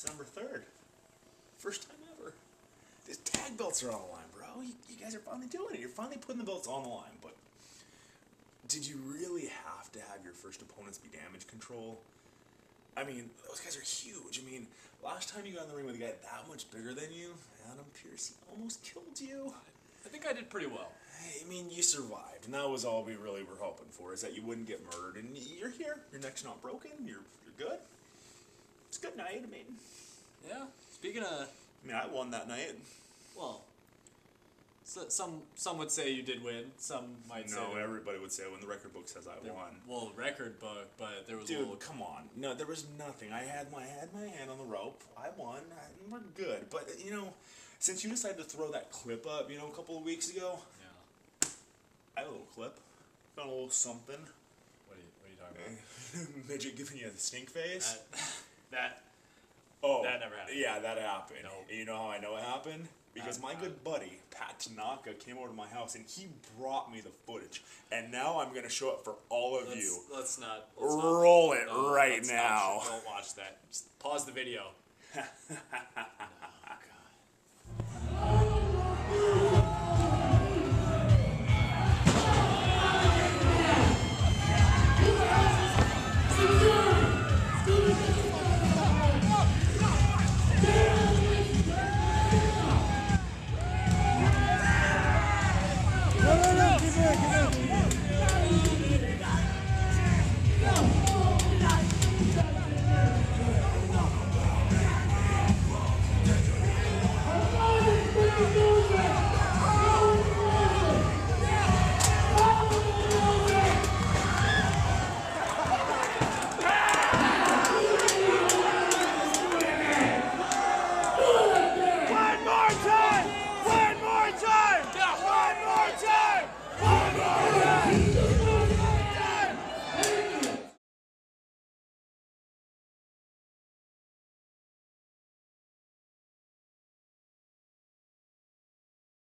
December 3rd. First time ever. These tag belts are on the line, bro. You, you guys are finally doing it. You're finally putting the belts on the line. But did you really have to have your first opponents be damage control? I mean, those guys are huge. I mean, last time you got in the ring with a guy that much bigger than you, Adam Pearce, he almost killed you. I think I did pretty well. I mean, you survived, and that was all we really were hoping for, is that you wouldn't get murdered. And you're here. Your neck's not broken. You're, you're good. It's a good night. I mean, Yeah. Speaking of, I mean, I won that night. well, so, some some would say you did win. Some might say No, that- everybody would say when the record book says I there- won. Well, record book, but there was a Dude, little. come on. No, there was nothing. I had my I had my hand on the rope. I won. I, we're good. But you know, since you decided to throw that clip up, you know, a couple of weeks ago, Yeah. I had a little clip. Got a little something. What are you What are you talking about? Midget giving you the stink face. that, that oh, that never happened. Yeah, that happened. No. And you know how I know it happened? Because my good buddy Pat Tanaka came over to my house and he brought me the footage. And now I'm gonna show it for all of let's, you. let's not let's not- Roll it no, right let's not- now. don't watch that. Just pause the video. Yeah,